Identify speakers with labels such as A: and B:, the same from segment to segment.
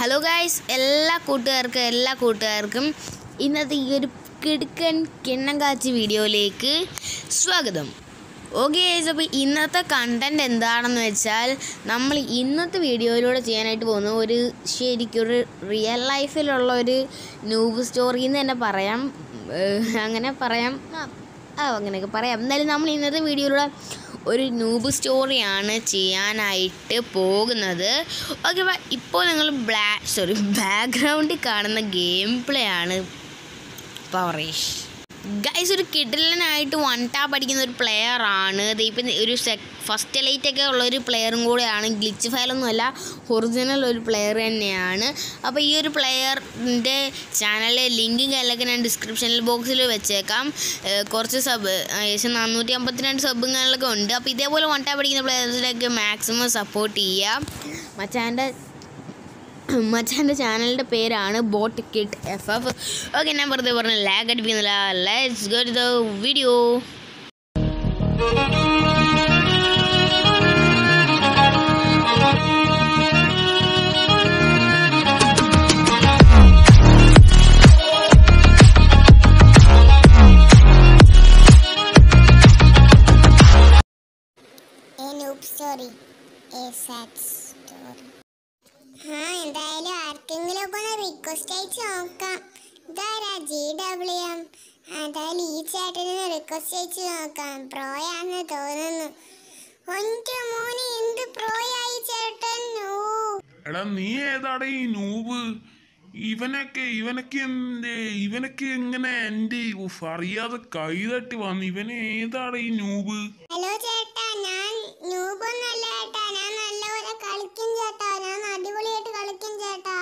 A: Hello guys എല്ലാ കൂട്ടുകാർക്കും എല്ലാ കൂട്ടുകാർക്കും ഇന്നത്തെ ഈ ഒരു കിടുക്കൻ കിണ്ണം കാച്ചി വീഡിയോയിലേക്ക് സ്വാഗതം. ഓക്കെ ഗൈസ് അപ്പോൾ ഇന്നത്തെ കണ്ടന്റ് എന്താണെന്ന് വെച്ചാൽ നമ്മൾ ഇന്നത്തെ വീഡിയോയിലൂടെ ചെയ്യാനായിട്ട് പോകുന്ന ഒരു ശരിക്കും ഒരു റിയൽ ലൈഫിലുള്ള ഒരു ന്യൂബ് സ്റ്റോറി എന്ന് തന്നെ പറയാം. അങ്ങനെ പറയാം. ആ അങ്ങനെയൊക്കെ പറയാം. എന്നാലും നമ്മൾ ഇന്നത്തെ വീഡിയോയിലൂടെ ഒരു നൂബ് സ്റ്റോറിയാണ് ചെയ്യാനായിട്ട് പോകുന്നത്. ഓക്കെ ഇപ്പോൾ നിങ്ങൾ ബ്ലാ സോറി ബാക്ക്ഗ്രൗണ്ടിൽ കാണുന്ന ഗെയിം പ്ലേ ആണ്. പവറേഷ്. ഗൈസ് ഒരു കിഡിലനായിട്ട് വൺ ടാപ്പ് അടിക്കുന്ന ഒരു പ്ലെയർ ആണ്. ഇപ്പം ഒരു ഫസ്റ്റ് ലൈറ്റ് ഒക്കെ ഉള്ള ഒരു പ്ലെയറും കൂടെയാണ്. ഗ്ലിച്ച് ഫയലൊന്നുമല്ല ഒറിജിനൽ ഒരു പ്ലെയർ തന്നെയാണ്. അപ്പോൾ ഈ ഒരു പ്ലെയറിന്റെ ചാനലിലെ ലിങ്ക് കാര്യങ്ങളൊക്കെ ഞാൻ ഡിസ്ക്രിപ്ഷനിൽ ബോക്സിൽ വെച്ചേക്കാം. കുറച്ച് സബ് ഏകദേശം നാനൂറ്റി അമ്പത്തിരണ്ട് സബും കാര്യങ്ങളൊക്കെ ഉണ്ട്. അപ്പോൾ ഇതേപോലെ വൺ ടാപ്പ് അടിക്കുന്ന പ്ലെയേഴ്സിനൊക്കെ മാക്സിമം സപ്പോർട്ട് ചെയ്യാം മച്ചാന്റെ മച്ചാന്റെ ചാനലിന്റെ പേരാണ് bot kit F F. Okay ഞാൻ വെറുതെ പറഞ്ഞ lag അടിപ്പിക്കുന്നില്ല. Let's go to the video
B: request അയച്ച് നോക്കാം. ഇതാരാ ജി ഡബ്ല്യു എം എന്തായാലും ഈ ചേട്ടന് റിക്വസ്റ്റ് അയച്ച് നോക്കാം. പ്രോയാന്ന് തോന്നുന്നു. ഒന്റെ മോനെ എന്ത് പ്രോയായി ചേട്ടൻ? ഓ.
C: എടാ നീ ഏതാടെ ഈ നൂബ് ഇവനൊക്കെ ഇവനൊക്കെ എന്തേ ഇവനൊക്കെ എങ്ങനെ എന്റെ ഉഫ്, അറിയാതെ കൈതട്ടി വന്നു ഇവനെ ഏതാടാ ഈ നൂബ്
B: ഹലോ ചേട്ടാ ഞാൻ ന്യൂബൊന്നല്ല ചേട്ടാ ഞാൻ നല്ലപോലെ കളിക്കും ചേട്ടാ ഞാൻ അടിപൊളിയായിട്ട് കളിക്കും ചേട്ടാ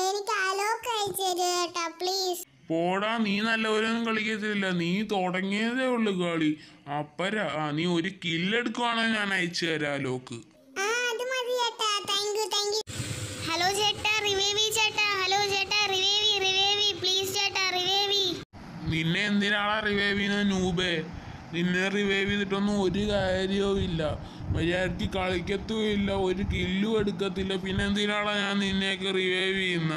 B: എനിക്ക് അലോക്ക് അയച്ചു തരൂ ചേട്ടാ പ്ലീസ്
C: പോടാ നീ നല്ലവരൊന്നും കളിക്കത്തില്ല. നീ തുടങ്ങിയതേ ഉള്ളു കളി അപ്പര ആ നീ ഒരു കില്ലെടുക്കുവാണെങ്കിൽ ഞാൻ അയച്ചു തരാ ലോക്ക്.
B: ഹലോ ചേട്ടാ. റിവേവി ചേട്ടാ. ഹലോ ചേട്ടാ റിവേവി റിവേവി പ്ലീസ് ചേട്ടാ റിവേവി.
C: നിന്നെ എന്തിനാടാ റിവൈവ് ചെയ്യുന്നത് നൂബേ? നിന്നെ റിവൈവ് ചെയ്തിട്ടൊന്നും ഒരു കാര്യവും ഇല്ല. മര്യാദയ്ക്ക് കളിക്കത്തുമില്ല ഒരു കില്ലും എടുക്കത്തില്ല. പിന്നെ എന്തിനാടാ ഞാൻ നിന്നെയൊക്കെ റിവൈവ് ചെയ്യുന്ന?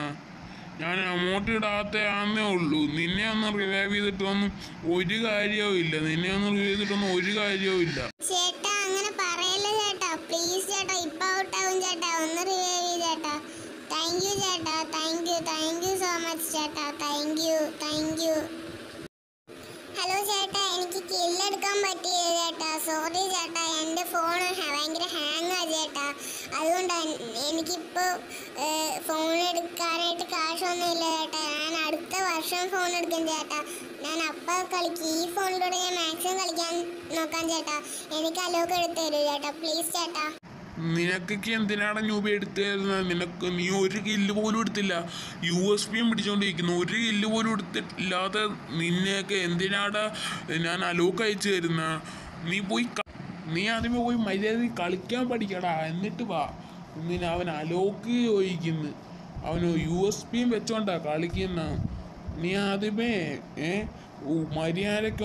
C: ഞാൻ അങ്ങോട്ട് ഇടാത്ത ആന്നേ ഉള്ളൂ. നിന്നെ ഒന്ന് റിവൈവ് ചെയ്തിട്ടൊന്നും ഒരു കാര്യവും ഇല്ല. നിന്നെ ഒന്ന് റിവൈവ് ചെയ്തിട്ടൊന്നും ഒരു കാര്യവും ഇല്ല.
B: ചേട്ടാ അങ്ങനെ പറയല്ലേ ചേട്ടാ. പ്ലീസ് ചേട്ടാ ഇപ്പൊ ഔട്ടാവും ചേട്ടാ. ഒന്ന് റിവേവി ചേട്ടാ. താങ്ക് യു ചേട്ടാ. Thank you thank you so much ചേട്ടാ. താങ്ക് യു താങ്ക് യു കില്ലെടുക്കാൻ പറ്റിയില്ല ചേട്ടാ സോറി ചേട്ടാ. എന്റെ ഫോൺ ഭയങ്കര ഹാങ് ആ ചേട്ടാ. അതുകൊണ്ടാണ് എനിക്കിപ്പോൾ ഫോൺ എടുക്കാനായിട്ട് കാശൊന്നുമില്ല ചേട്ടാ. ഞാൻ അടുത്ത വർഷം ഫോൺ എടുക്കും ചേട്ടാ. ഞാൻ അപ്പം കളിക്കും ഈ ഫോണിലൂടെ ഞാൻ മാക്സിമം കളിക്കാൻ നോക്കാം ചേട്ടാ. എനിക്ക് അലോക്ക് എടുത്തു തരൂ ചേട്ടാ. പ്ലീസ് ചേട്ടാ.
C: നിനക്കൊക്കെ എന്തിനാണ് ന്യൂബി എടുത്തിരുന്നത് നിനക്ക് നീ ഒരു കില്ല് പോലും എടുത്തില്ല. യു എസ് പിയും പിടിച്ചോണ്ടിരിക്കുന്നു. ഒരു കില്ല് പോലും എടുത്തില്ലാതെ നിന്നെയൊക്കെ എന്തിനാണ് ഞാൻ അലോക്ക് അയച്ചു തരുന്ന? നീ പോയി നീ ആദ്യമേ പോയി മര്യാദ കളിക്കാൻ പഠിക്കടാ. എന്നിട്ട് വാ. ഇന്നിന് അവൻ അലോക്ക് ചോദിക്കുന്നു. അവന് യു എസ് പിയും വെച്ചോണ്ടാ കളിക്കുന്ന. നീ ആദ്യമേ ഏ ഉ- മര്യാദയ്ക്ക്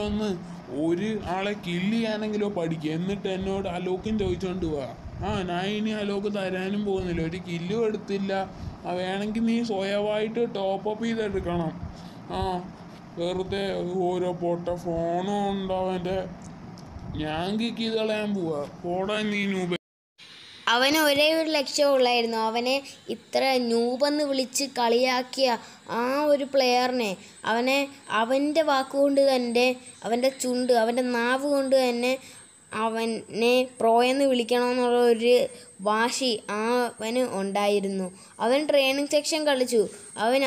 C: ഒരു ആളെ കില്ല് ചെയ്യാനെങ്കിലോ പഠിക്കുക എന്നിട്ട് എന്നോട് അലോക്കും ചോദിച്ചോണ്ട് വാ. ആ ഞാൻ ഇനി അലോക്ക് തരാനും പോകുന്നില്ല. ഒരു കില്ലും എടുത്തില്ല. ആ വേണമെങ്കിൽ നീ സ്വയമായിട്ട് ടോപ്പ് അപ്പ് ചെയ്തെടുക്കണം. ആ വെറുതെ ഓരോ പൊട്ട ഫോണും ഉണ്ടാവന്റെ ഞാൻ കിക്ക് ചെയ്ത് പോവാ. പോടാൻ നീ നൂപ
A: അവന് ഒരേ ഒരു ലക്ഷ്യമുള്ളായിരുന്നു അവനെ ഇത്ര നൂപെന്ന് വിളിച്ച് കളിയാക്കിയ ആ ഒരു പ്ലെയറിനെ അവനെ അവന്റെ വാക്കുകൊണ്ട് തന്നെ അവന്റെ ചുണ്ട് അവന്റെ നാവ് കൊണ്ട് തന്നെ അവനെ പ്രോയെന്ന് വിളിക്കണമെന്നുള്ള ഒരു വാശി അവന് ഉണ്ടായിരുന്നു. അവൻ ട്രെയിനിങ് സെക്ഷൻ കളിച്ചു. അവൻ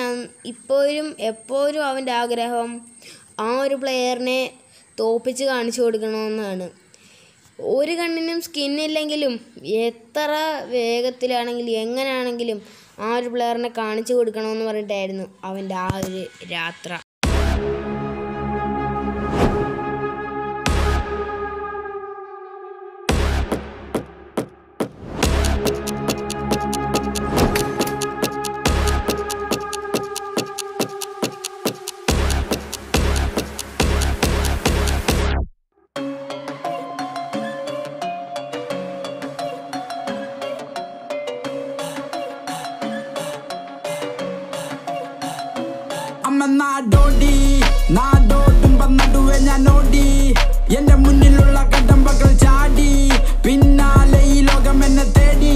A: ഇപ്പോഴും എപ്പോഴും അവന്റെ ആഗ്രഹം ആ ഒരു പ്ലെയറിനെ തോപ്പിച്ച് കാണിച്ചു കൊടുക്കണമെന്നാണ്. ഒരു കണ്ണിനും സ്കിന്നില്ലെങ്കിലും എത്ര വേഗത്തിലാണെങ്കിലും എങ്ങനെയാണെങ്കിലും ആ ഒരു പ്ലെയറിനെ കാണിച്ചു കൊടുക്കണമെന്ന് പറഞ്ഞിട്ടായിരുന്നു അവന്റെ ആ ഒരു യാത്ര.
D: നാടോടി നാടോടുമ്പോ നടുവെ ഞാൻ ഓടി. എന്റെ മുന്നിലുള്ള കടമ്പകൾ ചാടി. പിന്നാലെ ഈ ലോകം എന്നെ തേടി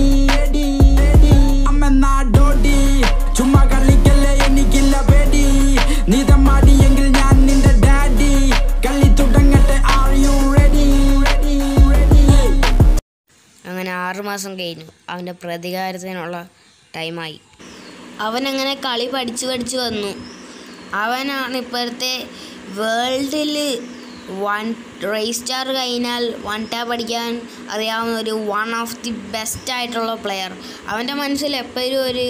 A: അങ്ങനെ ആറുമാസം കഴിഞ്ഞു. അവന്റെ പ്രതികാരത്തിനുള്ള ടൈമായി. അവനങ്ങനെ കളി പഠിച്ചു പഠിച്ചു വന്നു. അവനാണ് ഇപ്പോഴത്തെ വേൾഡിൽ വൺ റേസ് സ്റ്റാർ കഴിഞ്ഞാൽ വൺ ടാപ്പ് അടിക്കാൻ അറിയാവുന്ന ഒരു വൺ ഓഫ് ദി ബെസ്റ്റ് ആയിട്ടുള്ള പ്ലെയർ അവന്റെ മനസ്സിൽ എപ്പോഴും ഒരു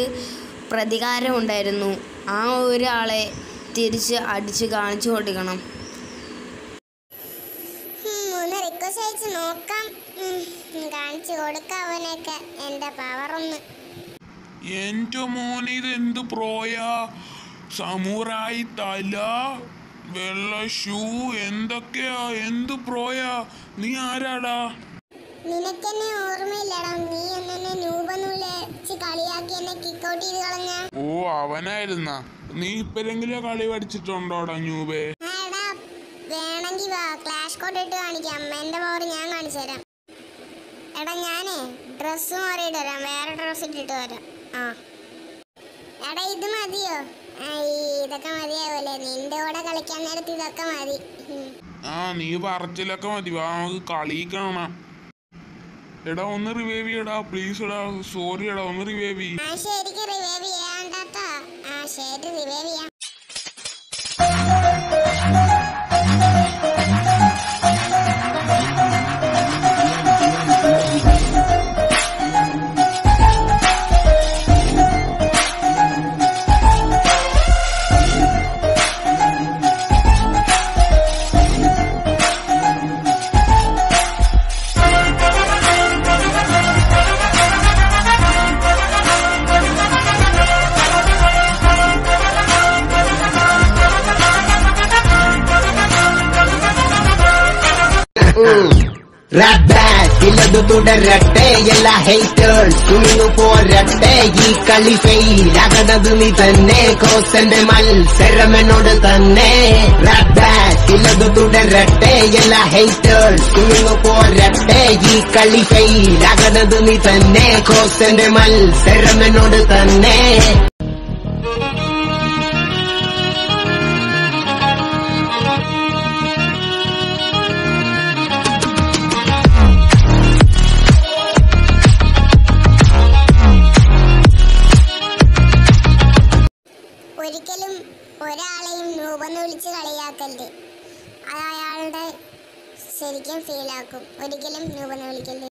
A: പ്രതികാരം ഉണ്ടായിരുന്നു. ആ ഒരാളെ തിരിച്ച് അടിച്ച് കാണിച്ചു കൊടുക്കണം.
B: കാണിച്ചു കൊടുക്കാം അവനൊക്കെ. എന്റെ പവറൊന്ന്
C: എന്റെ മോനെ ഇത് എന്ത് പ്രോയാ സമൂറായി തല വെള്ള ഷൂ എന്തൊക്കെയാ? എന്ത് പ്രോയാ? നീ ആരാടാ?
B: നിനക്കെന്നെ ഓർമ്മയില്ലടാ. നീ എന്നെ നൂപെന്ന് വിളിച്ച് കളിയാക്കി എന്നെ കിക്കൗട്ട് ചെയ്ത് കളഞ്ഞ.
C: ഓ അവനായിരുന്ന. നീ ഇപ്പോഴെങ്കിലും കളി പഠിച്ചിട്ടുണ്ടോടാ ന്യൂബേ
B: വേണമെങ്കിൽ വാ. ക്ലാഷ് കോട്ട് ഇട്ട് കാണിക്കാം. എന്റെ പവർ ഞാൻ കാണിച്ചു തരാം. എടാ ഞാനേ ഡ്രസ്സ് മാറിയിട്ട് വരാം. വേറെ ഡ്രസ്സ് ഇട്ടിട്ട് വരാം. ആ. എടാ ഇത് മതിയോ? ഇതൊക്കെ മതിയാവൂലേ? നിന്റെ കൂടെ കളിക്കാൻ നേരത്ത് ഇതൊക്കെ മതി.
C: ആ നീ പറച്ചിലൊക്കെ മതി. വാ നമുക്ക് കളി കാണാം. എടാ ഒന്ന് റിവൈവ് ചെയ്യടാ. പ്ലീസ് എടാ സോറി എടാ ഒന്ന് റിവൈവ് ചെയ്യ.
B: ശരിക്ക് റിവൈവ് ചെയ്യാണ്ടാത്താ. ആ ശരി റിവൈവ് ചെയ്യാം.
E: ഇല്ലതു തുടരട്ടെ എല്ലാ ഹേറ്റേഴ്സ് കുനിന്നു പോരട്ടെ ഈ കളി ഫെയിലാകണത് നീ തന്നെ കോസന്റെ മത്സരം എന്നോട് തന്നെ. ഇല്ലത് തുടരട്ടെ എല്ലാ ഹേറ്റേഴ്സ് കുനിന്നു പോരട്ടെ ഈ കളി ഫെയിലാകണത് നീ തന്നെ കോസന്റെ മത്സരം തന്നെ.
B: വിളിച്ച് കളിയാക്കരുത് അത് അയാളുടെ ശരിക്കും ഫീലാക്കും ഒരിക്കലും രൂപന്ന് വിളിക്കരുത്